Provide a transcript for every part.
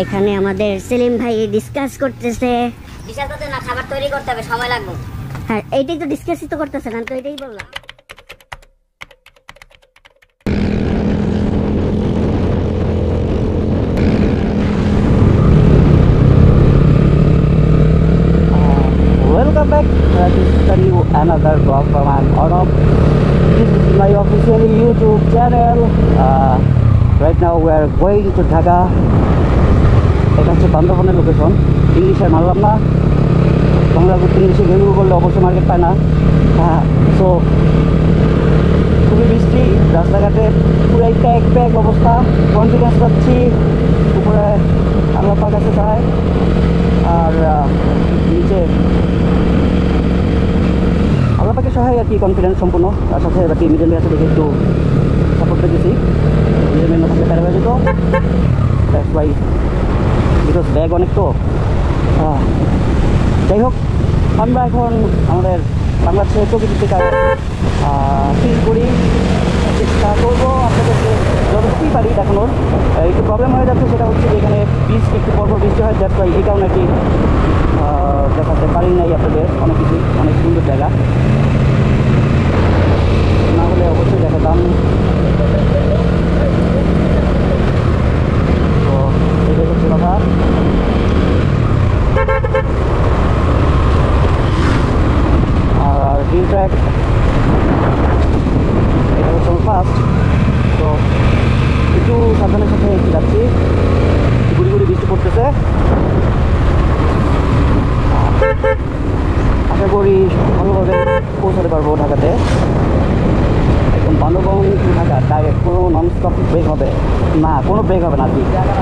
এখানে আমাদের সেলিম ভাই ডিসকাস করতেছে বিশাল করতে না খাবার তৈরি করতে হবে সময় লাগবে হ্যাঁ এইটাই তো ডিসকাসই তো করতেছেন আমি তো এটাই বললাম Welcome back uh, to study another vlog from an Arnab. This is my official YouTube channel. Uh, right now we are going to Dhaka. এটা হচ্ছে বান্দরবনের লোকেশন ইংলিশে মারলাম না। বাংলা ইংলিশে রিভিউ করলে অবশ্যই মার্কেট পায় না। হ্যাঁ সো খুবই বৃষ্টি রাস্তাঘাটে পুরাই প্যাক প্যাক অবস্থা। কনফিডেন্স পাচ্ছি। উপরে আল্লাহ পাক কাছে চায় আর নিচে আল্লাহ পাকে সহায় আর কি কনফিডেন্স সম্পূর্ণ। তার সাথে বাকি মিডল আছে দেখে একটু সাপোর্ট মেন না থাকলে প্যারা হয়ে যেত দ্যাটস ওয়াই ব্যাগ অনেক তো। যাই হোক, আমরা এখন আমাদের বাংলাদেশের প্রকৃতিতে ফিল করি? চেষ্টা করব আপনাদেরকে যতটুকুই পারি দেখানোর। একটু প্রবলেম হয়ে যাচ্ছে সেটা হচ্ছে যে এখানে বীজ একটু পরপর বৃষ্টি হয় ওয়াই এই কারণে কি দেখাতে পারি নাই আপনাদের। অনেক কিছু, অনেক সুন্দর জায়গা না হলে অবশ্যই দেখাতাম তো এটাই হচ্ছে কথা আর হিল ট্র্যাক এটা হচ্ছে ফার্স্ট তো একটু সাবধানের সাথে যাচ্ছি গুড়ি গুড়ি বৃষ্টি পড়তেছে আশা করি ভালোভাবে পৌঁছাতে পারব ঢাকাতে একদম বান্দরবন টু ঢাকা ডাইরেক্ট কোনো নন স্টপ ব্রেক হবে না কোনো ব্রেক হবে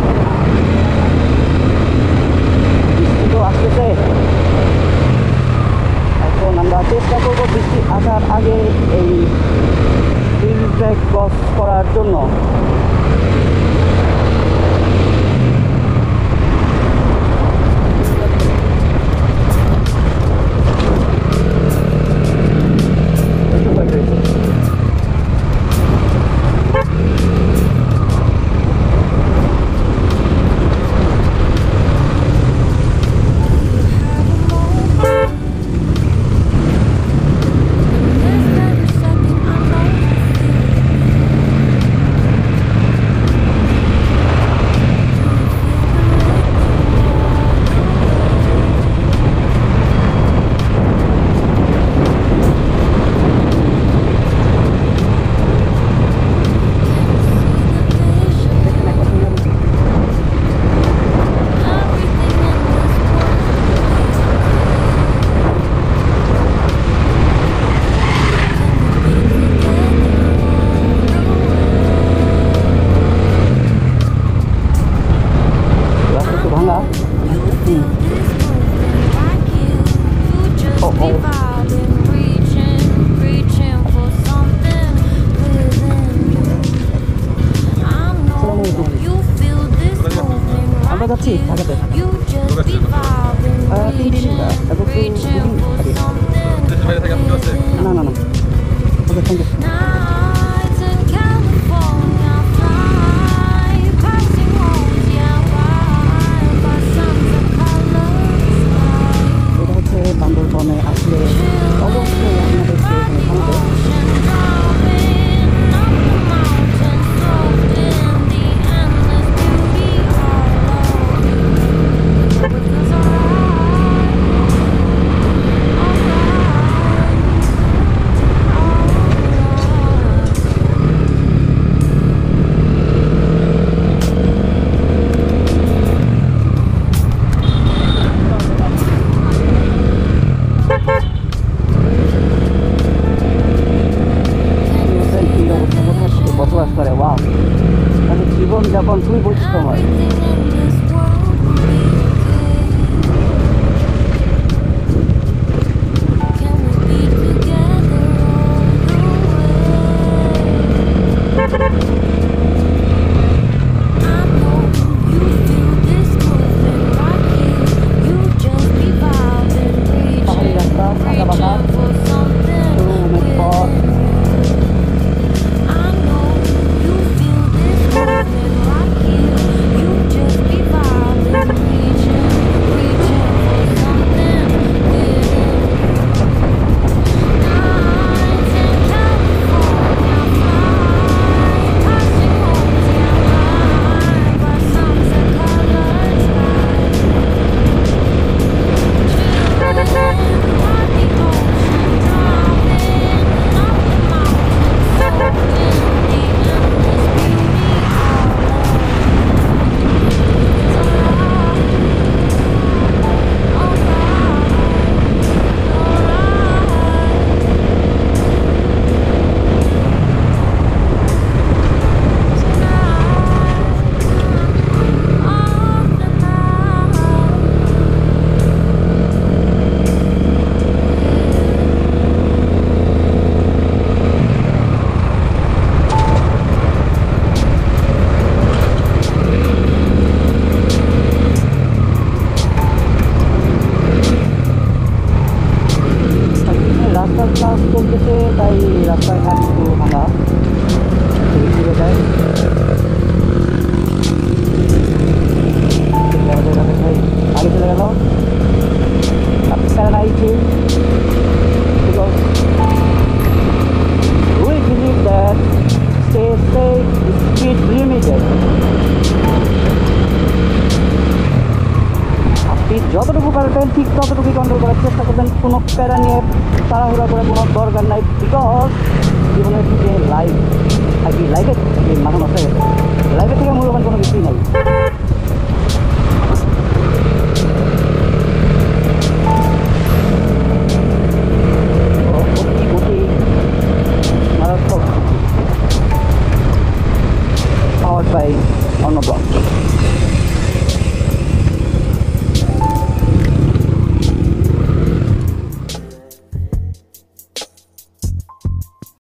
আমরা যাচ্ছি ঢাকাতে আহ, Japan, তুমি বলছো তোমার পারবেন ঠিক ততটুকুই কন্ট্রোল করার চেষ্টা করবেন। কোনো প্যারা নিয়ে তাড়াহুড়া করে কোনো দরকার নাই বিকজ জীবনের থেকে লাইফ আর কি লাইফের মাথা নষ্ট